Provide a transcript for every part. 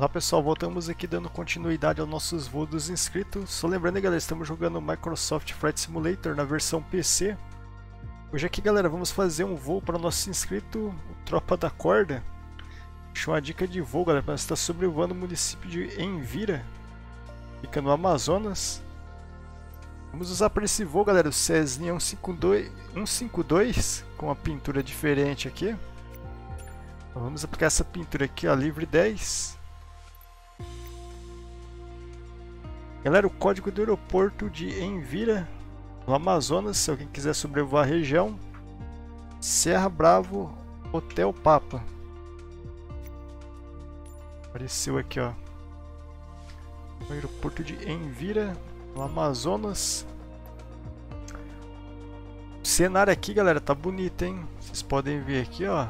Olá pessoal, voltamos aqui dando continuidade aos nossos voos inscritos. Só lembrando aí galera, estamos jogando Microsoft Flight Simulator na versão PC. Hoje aqui galera, vamos fazer um voo para o nosso inscrito, Tropa da Corda. Deixa uma dica de voo galera, para estar sobrevoando o município de Envira. Fica no Amazonas. Vamos usar para esse voo galera o Cessna 152, 152 com uma pintura diferente aqui. Vamos aplicar essa pintura aqui, ó, livre 10. Galera, o código do aeroporto de Envira, no Amazonas, se alguém quiser sobrevoar a região, Serra Bravo, Hotel Papa. Apareceu aqui, ó. O aeroporto de Envira, no Amazonas. O cenário aqui, galera, tá bonito, hein? Vocês podem ver aqui, ó.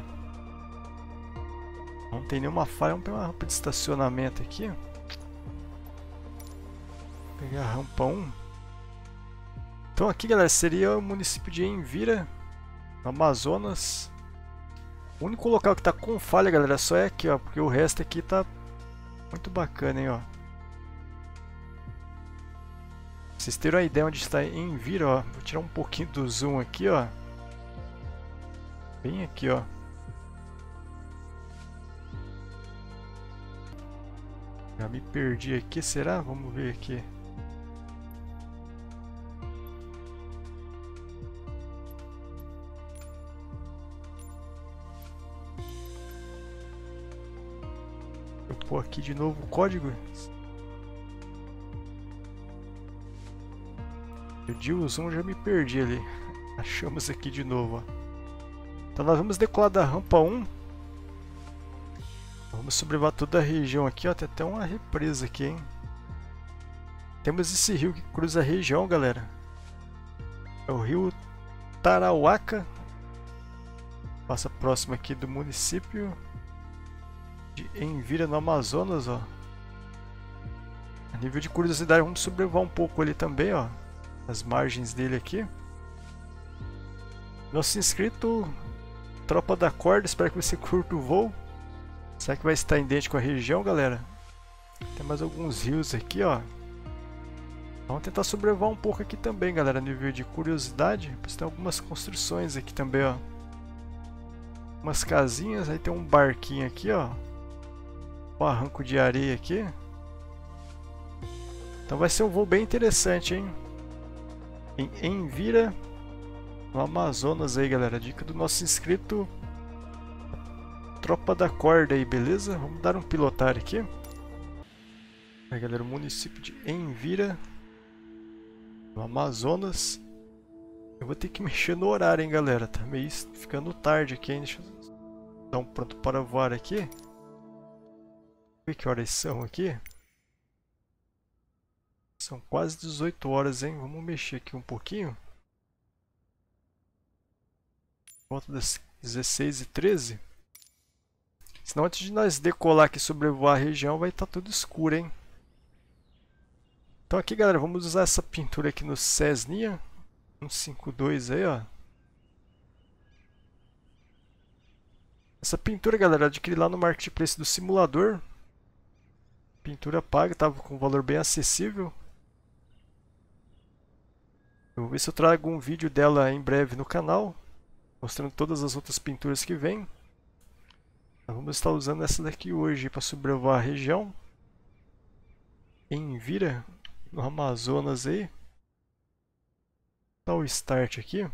Não tem nenhuma falha, vamos pegar uma rampa de estacionamento aqui. Pegar 1. Então aqui, galera, seria o município de Envira, no Amazonas. O único local que está com falha, galera, só é aqui, ó, porque o resto aqui tá muito bacana, hein, ó. Vocês terem uma ideia onde está Envira, ó. Vou tirar um pouquinho do zoom aqui, ó. Bem aqui, ó. Já me perdi aqui, será? Vamos ver aqui. Aqui de novo o código. O zoom, já me perdi ali. Achamos aqui de novo. Ó. Então nós vamos decolar da rampa 1. Vamos sobrevoar toda a região aqui, ó. Tem até uma represa aqui, hein. Temos esse rio que cruza a região, galera. É o rio Tarauaca. Passa próximo aqui do município de Envira no Amazonas, ó. A nível de curiosidade, vamos sobrevoar um pouco ali também, ó. As margens dele aqui. Nosso inscrito, Tropa da Corda, espero que você curta o voo. Será que vai estar idêntico à região, galera? Tem mais alguns rios aqui, ó. Vamos tentar sobrevoar um pouco aqui também, galera, nível de curiosidade. Tem algumas construções aqui também, ó. Umas casinhas, aí tem um barquinho aqui, ó barranco de areia aqui. Então vai ser um voo bem interessante, hein? Em Envira, no Amazonas aí, galera. Dica do nosso inscrito. Tropa da corda aí, beleza? Vamos dar um pilotar aqui. Aí, galera, o município de Envira, no Amazonas. Eu vou ter que mexer no horário, hein, galera. Tá meio ficando tarde aqui, hein? Deixa eu dar um pronto para voar aqui ver que horas são aqui. São quase 18 horas, hein? Vamos mexer aqui um pouquinho. Volta das 16 e 13. Senão antes de nós decolar aqui sobrevoar a região vai estar tá tudo escuro, hein? Então aqui, galera, vamos usar essa pintura aqui no Cessninha 152 aí, ó. Essa pintura, galera, adquiri lá no Marketplace do simulador. Pintura paga, estava com um valor bem acessível. Eu vou ver se eu trago um vídeo dela em breve no canal, mostrando todas as outras pinturas que vem. vamos estar usando essa daqui hoje para sobrevoar a região. Em Vira, no Amazonas aí. Dá o start aqui.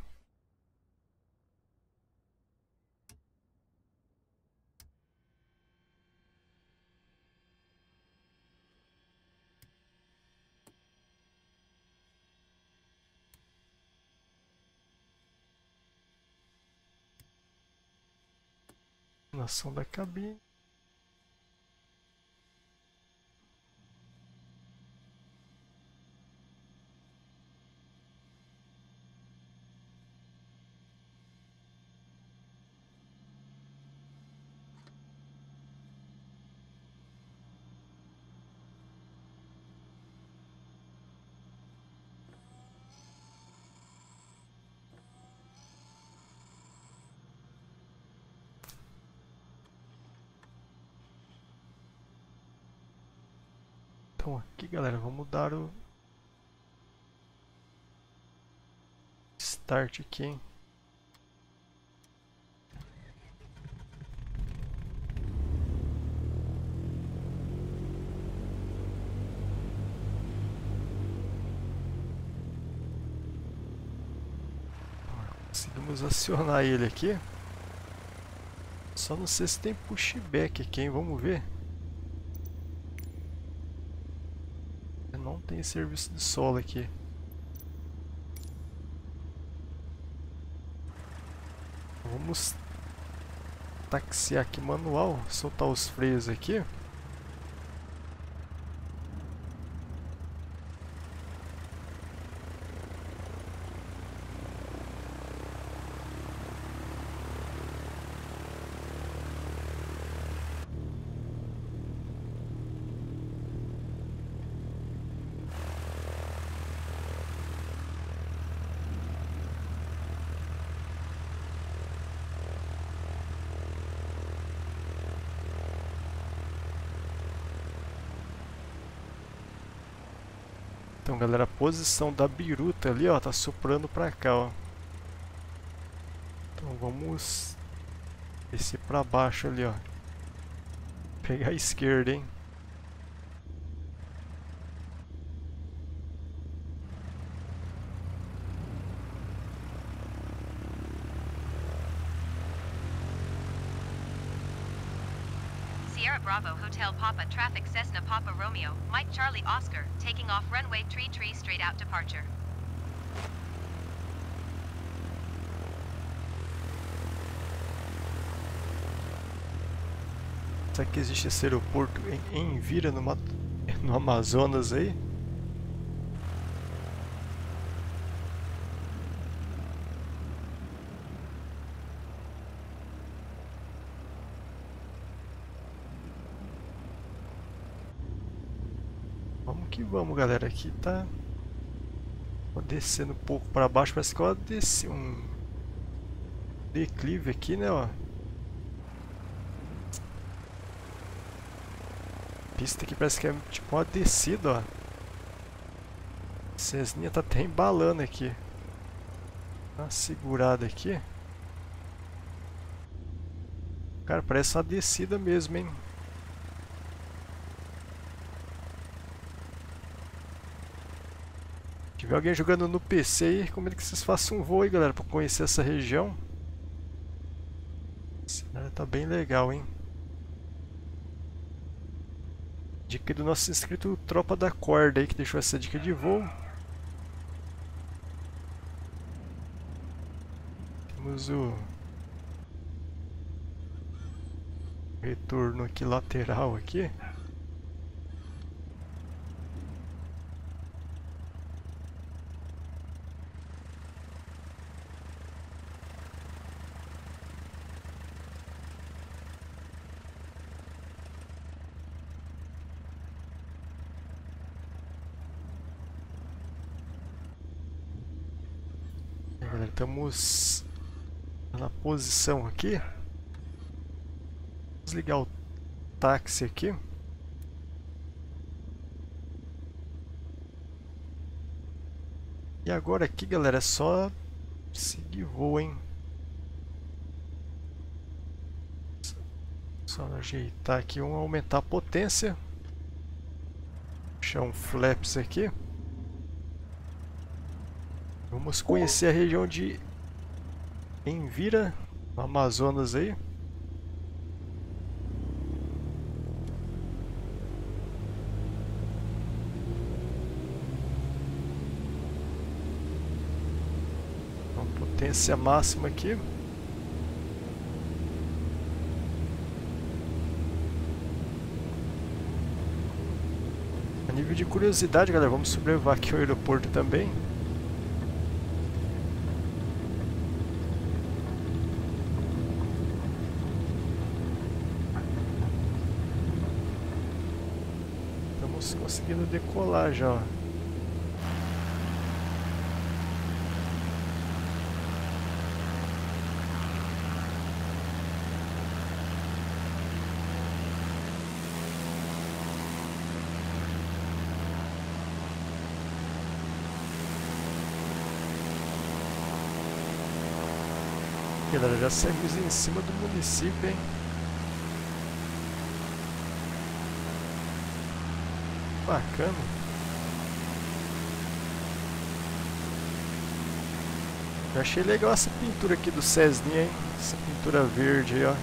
Da cabine. Então aqui galera, vamos dar o start aqui? Conseguimos acionar ele aqui. Só não sei se tem pushback aqui, hein? Vamos ver. Não tem serviço de solo aqui. Vamos taxiar aqui manual, soltar os freios aqui. Então galera, a posição da biruta ali, ó, tá soprando pra cá, ó. Então vamos descer pra baixo ali, ó. Pegar a esquerda, hein. Sierra Bravo Hotel Papa Traffic Cessna Papa Romeo, Mike Charlie Oscar, taking off runway tree tree straight out departure. Será que existe esse aeroporto em, Vira, no, no Amazonas aí? Que vamos, galera. Aqui tá descendo um pouco para baixo. Parece que eu desci um declive aqui, né? Ó. Pista aqui parece que é tipo uma descida, ó. Cesninha tá até embalando aqui. Dá uma segurada aqui. Cara, parece uma descida mesmo, hein? Se tiver alguém jogando no PC aí, recomendo que vocês façam um voo aí, galera, pra conhecer essa região. O cenário tá bem legal, hein? Dica do nosso inscrito Tropa da Corda aí, que deixou essa dica de voo. Temos o retorno aqui lateral aqui. É, galera, estamos na posição aqui. Vamos ligar o táxi aqui. E agora aqui, galera, é só seguir voo, hein? Só ajeitar aqui, vamos aumentar a potência. Puxar um flaps aqui. Vamos conhecer a região de Envira, no Amazonas aí. Uma potência máxima aqui. Nível de curiosidade, galera, vamos sobrevoar aqui o aeroporto também. conseguindo decolar já. Galera, já saímos em cima do município, hein? Bacana. Eu achei legal essa pintura aqui do Cessninha, hein? Essa pintura verde aí, ó.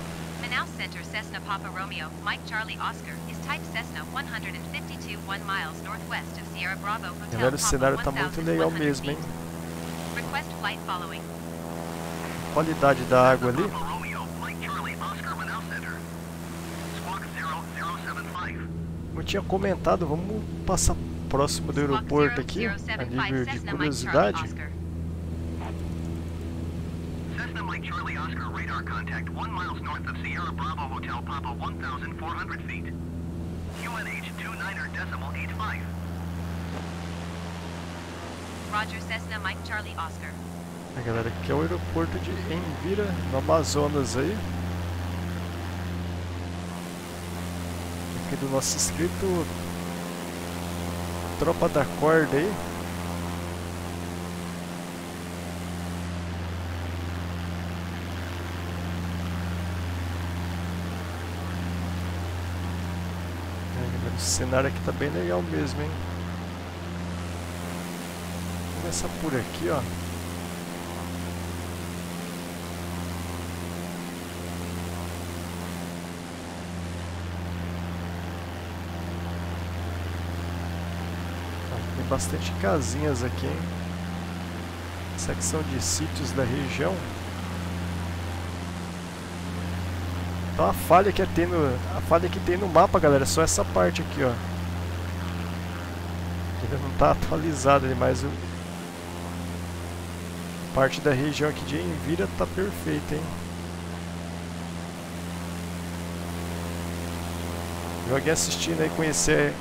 Manaus Center Cessna Papa Romeo, Mike Charlie Oscar, is type Cessna 152 1 miles northwest of Sierra Bravo Hotel Galera, o cenário tá muito legal 1100 mesmo, hein? feet. Request flight following. Qualidade da água ali. Papa Romeo, Mike Charlie, Oscar, Manaus Center. Squawk 0075. Como eu tinha comentado, vamos passar próximo do aeroporto aqui, a 0075 nível de Cessna Mike Charlie curiosidade. Oscar. Cessna Mike Charlie Oscar, radar contact 1 miles north of Sierra Bravo Hotel Papa 1,400 feet. QNH 29er decimal 85. Roger Cessna Mike Charlie Oscar. A galera, aqui é o aeroporto de Envira, no Amazonas aí. Aqui do nosso inscrito Tropa da Corda aí. É, o cenário aqui tá bem legal mesmo, hein? Vamos começar por aqui, ó. Ó, Tem bastante casinhas aqui, hein? Secção de sítios da região. Então a falha que tem no, a falha que tem no mapa, galera, é só essa parte aqui, ó. Ainda não está atualizado ali, mas o parte da região aqui de Envira tá perfeita, hein? Alguém assistindo aí conhecer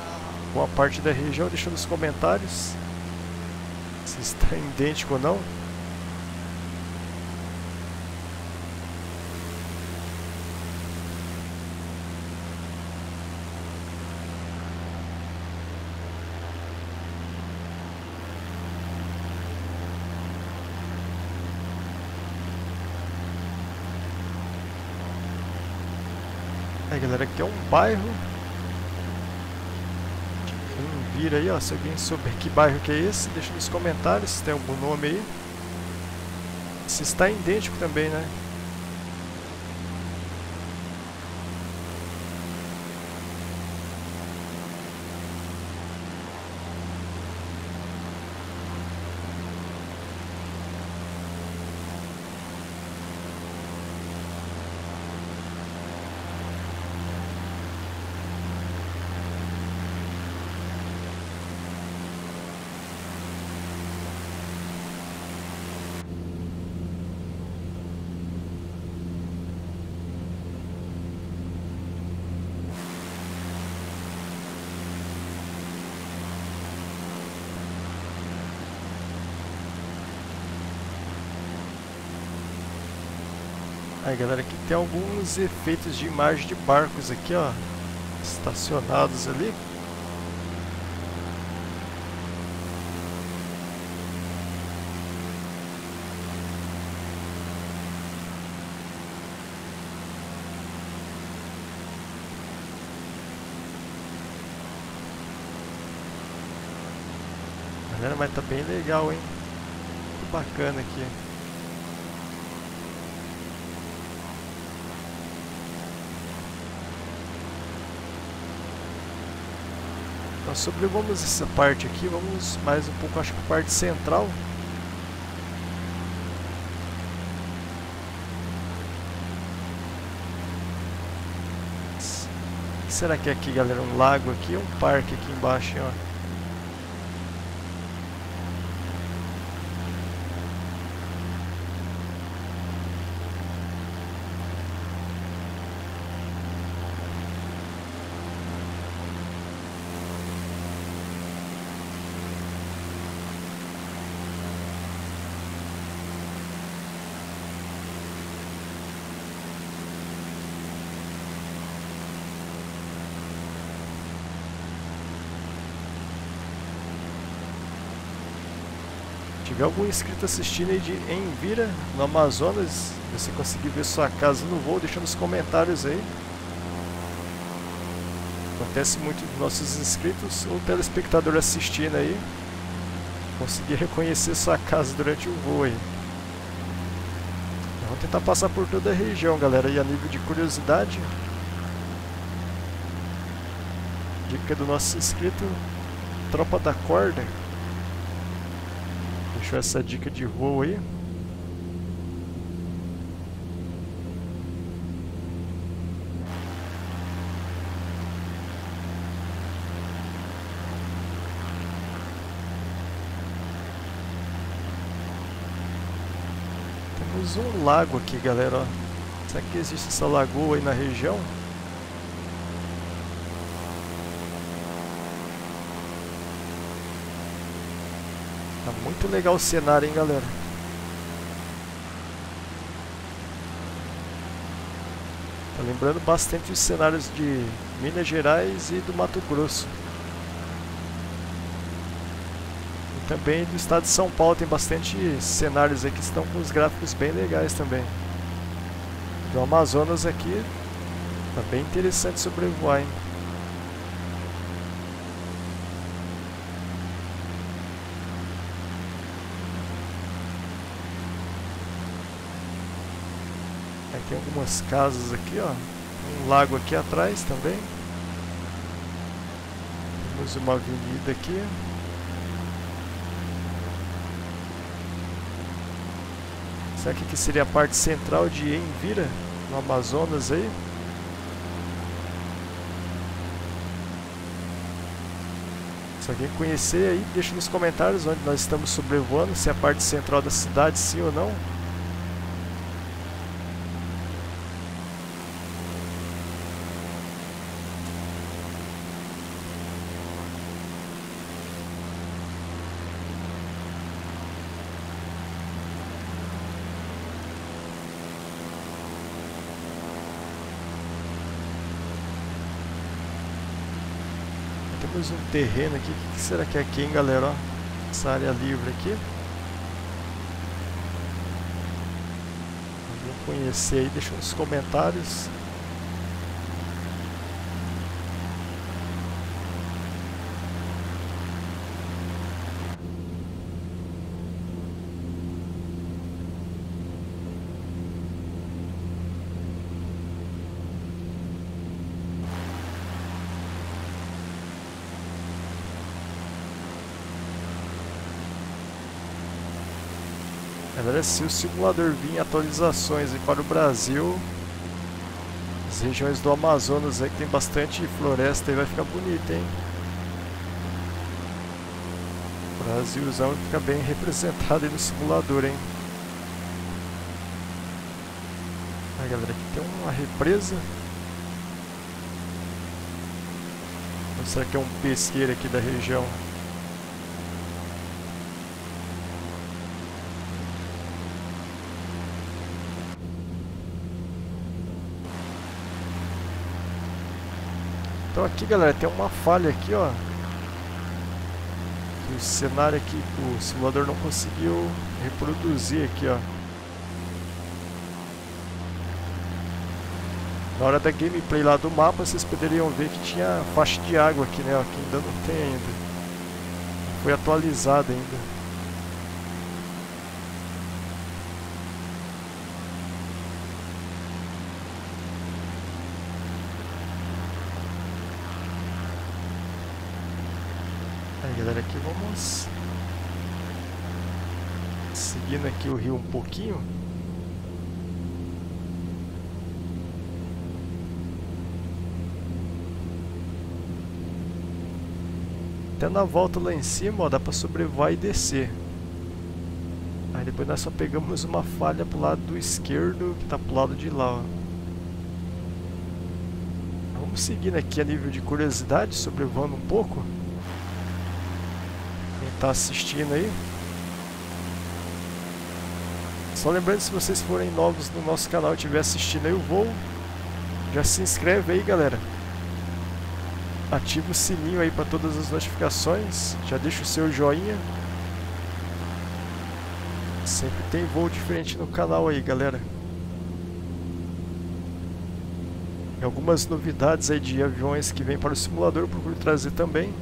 boa parte da região, deixa nos comentários se está idêntico ou não. Aí galera, aqui é um bairro. Aí, ó, se alguém souber que bairro que é esse, deixa nos comentários se tem algum nome aí. Se está idêntico também, né? Aí galera, aqui tem alguns efeitos de imagem de barcos aqui, ó, estacionados ali. Galera, mas tá bem legal, hein? Muito bacana aqui. Nós sobrevivamos essa parte aqui, vamos mais um pouco, acho que a parte central. O que será que é aqui, galera? Um lago aqui, um parque aqui embaixo, ó. Tiver algum inscrito assistindo aí de Envira, no Amazonas, você conseguir ver sua casa no voo, deixa nos comentários aí. Acontece muito dos nossos inscritos ou telespectador assistindo aí, conseguir reconhecer sua casa durante o voo aí. Vamos tentar passar por toda a região, galera, e a nível de curiosidade. Dica do nosso inscrito, Tropa da Corda. Deixou essa dica de voo aí. Temos um lago aqui, galera. Será que existe essa lagoa aí na região? Tá muito legal o cenário, hein, galera. Tá lembrando bastante os cenários de Minas Gerais e do Mato Grosso. E também do estado de São Paulo tem bastante cenários aqui que estão com os gráficos bem legais também. Do Amazonas aqui, tá bem interessante sobrevoar, hein. Aí tem algumas casas aqui, ó. Um lago aqui atrás também. Temos uma avenida aqui. Será que aqui seria a parte central de Envira, no Amazonas aí? Se alguém conhecer aí, deixa nos comentários onde nós estamos sobrevoando, se é a parte central da cidade, sim ou não. Temos um terreno aqui. O que será que é aqui, hein, galera? Ó, essa área livre aqui. Vamos conhecer aí, deixa nos comentários. Galera, se o simulador vir atualizações para o Brasil, as regiões do Amazonas aí que tem bastante floresta aí vai ficar bonito, hein? O Brasilzão fica bem representado aí no simulador, hein? Aí galera, aqui tem uma represa. Ou será que é um pesqueiro aqui da região? Então aqui galera, tem uma falha aqui ó. O cenário aqui, o simulador não conseguiu reproduzir aqui ó. Na hora da gameplay lá do mapa vocês poderiam ver que tinha faixa de água aqui né, ó, que ainda não tem ainda. Foi atualizada ainda Aí galera, aqui vamos seguindo aqui o rio um pouquinho. Até na volta lá em cima, ó, dá pra sobrevoar e descer. Aí depois nós só pegamos uma falha pro lado do esquerdo, que tá pro lado de lá, ó. Vamos seguindo aqui a nível de curiosidade, sobrevoando um pouco está assistindo aí. Só lembrando, se vocês forem novos no nosso canal e estiver assistindo aí o voo, já se inscreve aí, galera. Ativa o sininho aí para todas as notificações. Já deixa o seu joinha. Sempre tem voo diferente no canal aí, galera. E algumas novidades aí de aviões que vem para o simulador, procuro trazer também.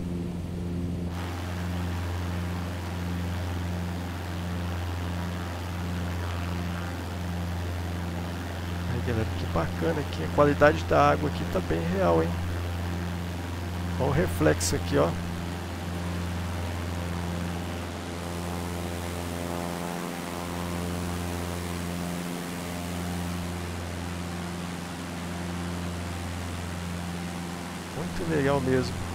Aí galera, que bacana aqui, a qualidade da água aqui tá bem real, hein? Olha o reflexo aqui, ó. Muito legal mesmo.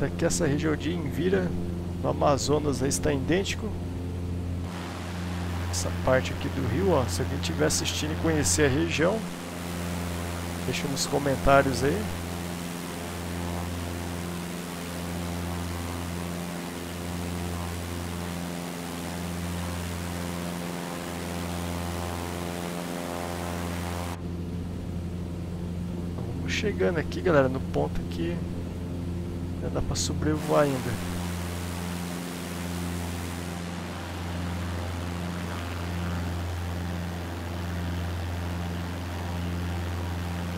Isso aqui, essa região de Envira, no Amazonas, está idêntico. Essa parte aqui do rio, ó, se alguém estiver assistindo e conhecer a região, deixa nos comentários aí. Chegando aqui, galera, no ponto que já dá pra sobrevoar ainda.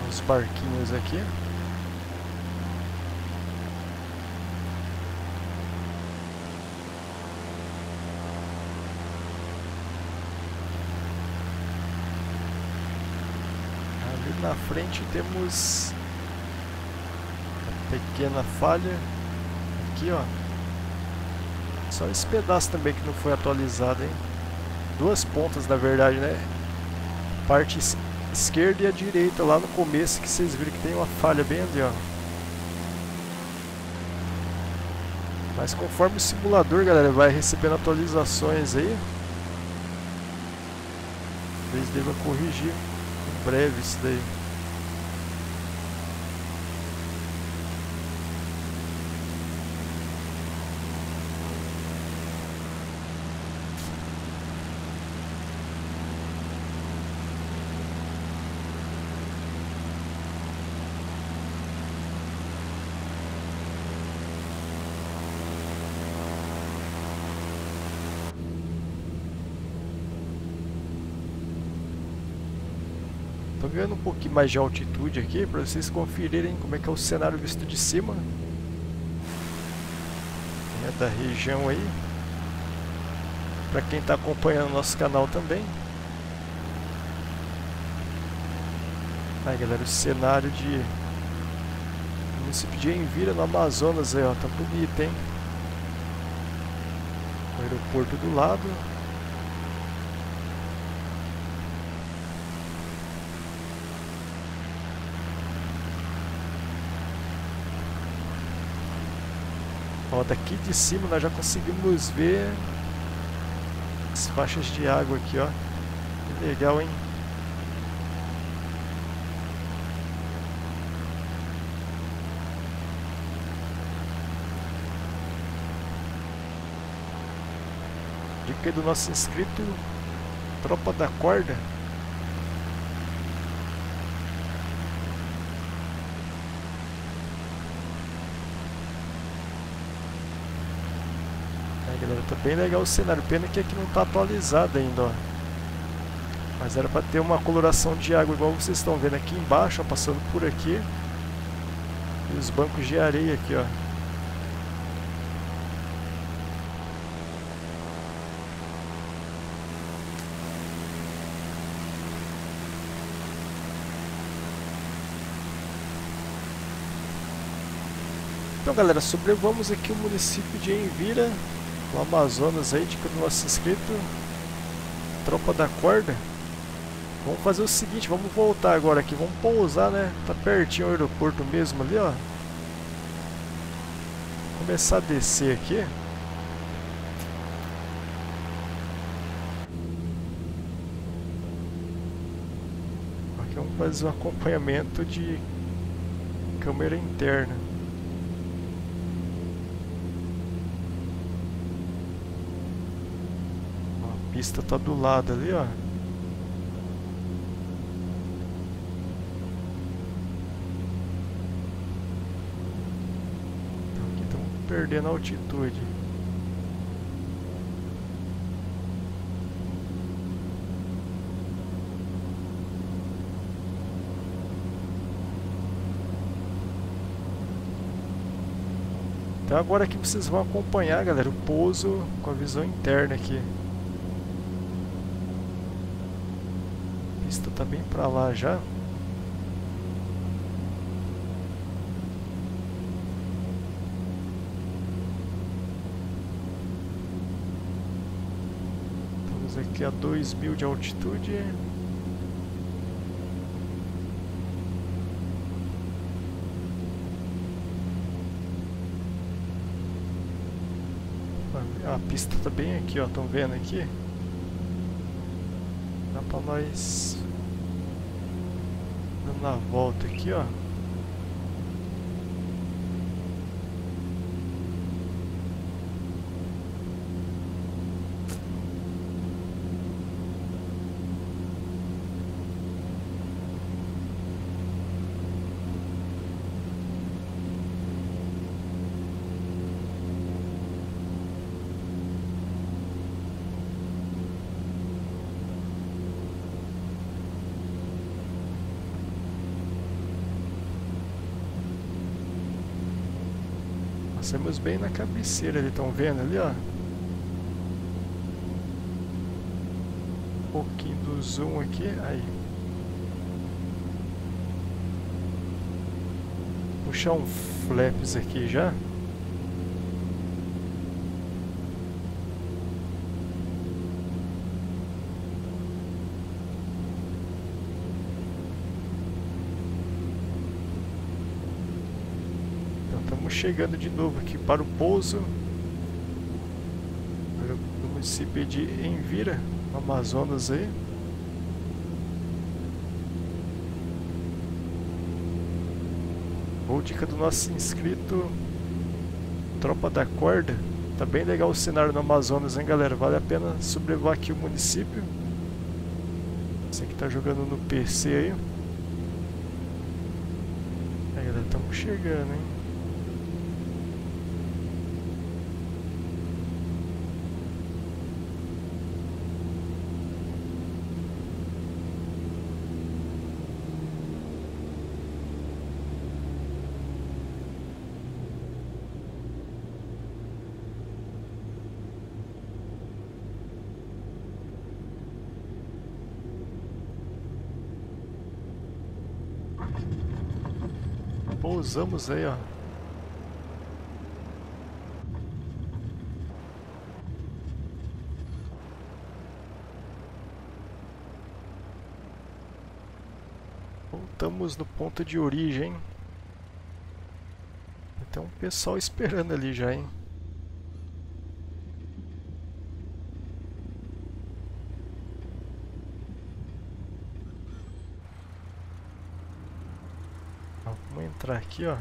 Os barquinhos aqui. Na frente temos pequena falha. Aqui ó. Só esse pedaço também que não foi atualizado hein? Duas pontas na verdade né? Parte esquerda e a direita lá no começo que vocês viram que tem uma falha bem ali ó. Mas conforme o simulador galera vai recebendo atualizações aí. Eles devem corrigir em breve isso daí Tô ganhando um pouquinho mais de altitude aqui para vocês conferirem como é que é o cenário visto de cima. É da região aí. Para quem está acompanhando nosso canal também. Aí galera, o cenário de município de Envira no Amazonas aí, ó, tá bonito, hein? O aeroporto do lado. Ó, daqui de cima nós já conseguimos ver as faixas de água aqui, ó. Que legal, hein? Dica do nosso inscrito Tropa da Corda galera, tá bem legal o cenário, pena que aqui não tá atualizado ainda, ó. Mas era para ter uma coloração de água igual vocês estão vendo aqui embaixo, ó, passando por aqui. E os bancos de areia aqui, ó. Então galera, sobrevamos aqui o município de Envira no Amazonas aí, dica do nosso inscrito Tropa da Corda Vamos fazer o seguinte, vamos voltar agora aqui, vamos pousar, né? Tá pertinho o aeroporto mesmo ali, ó. Começar a descer aqui. Aqui vamos fazer um acompanhamento de câmera interna. A pista tá do lado ali, ó. Então aqui estamos perdendo altitude. Então agora aqui vocês vão acompanhar, galera, o pouso com a visão interna aqui. A pista tá bem pra lá já. Estamos aqui a 2000 de altitude. A pista tá bem aqui, ó. Estão vendo aqui? Dá pra nós dando a volta aqui, ó. Bem na cabeceira ali, estão vendo ali, ó? Um pouquinho do zoom aqui, aí. Puxar um flaps aqui já. Estamos chegando de novo aqui para o pouso do município de Envira, Amazonas aí. Boa dica do nosso inscrito Tropa da Corda. Tá bem legal o cenário no Amazonas, hein galera? Vale a pena sobrevoar aqui o município. Você que tá jogando no PC aí. Aí galera, estamos chegando, hein? Pousamos aí, ó. Voltamos no ponto de origem. Tem um pessoal esperando ali já, hein? Vamos entrar aqui, ó.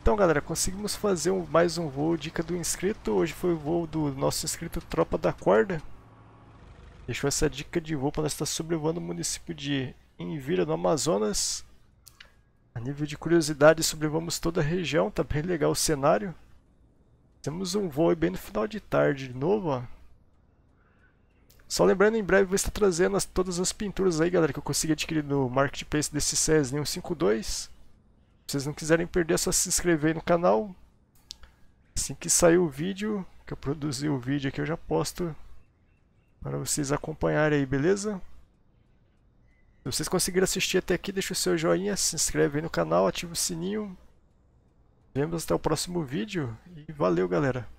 Então galera, conseguimos fazer um, mais um voo dica do inscrito. Hoje foi o voo do nosso inscrito Tropa da Corda. Deixou essa dica de voo para nós estar sobrevoando o município de Envira, no Amazonas. A nível de curiosidade, sobrevoamos toda a região, tá bem legal o cenário. Temos um voo bem no final de tarde de novo, ó. Só lembrando, em breve vou estar trazendo as, todas as pinturas aí, galera, que eu consegui adquirir no Marketplace desse Cessna 152. Se vocês não quiserem perder, é só se inscrever no canal. Assim que sair o vídeo, que eu produzir o vídeo aqui, eu já posto para vocês acompanharem aí, beleza? Se vocês conseguiram assistir até aqui, deixa o seu joinha, se inscreve aí no canal, ativa o sininho. Vemos até o próximo vídeo e valeu galera!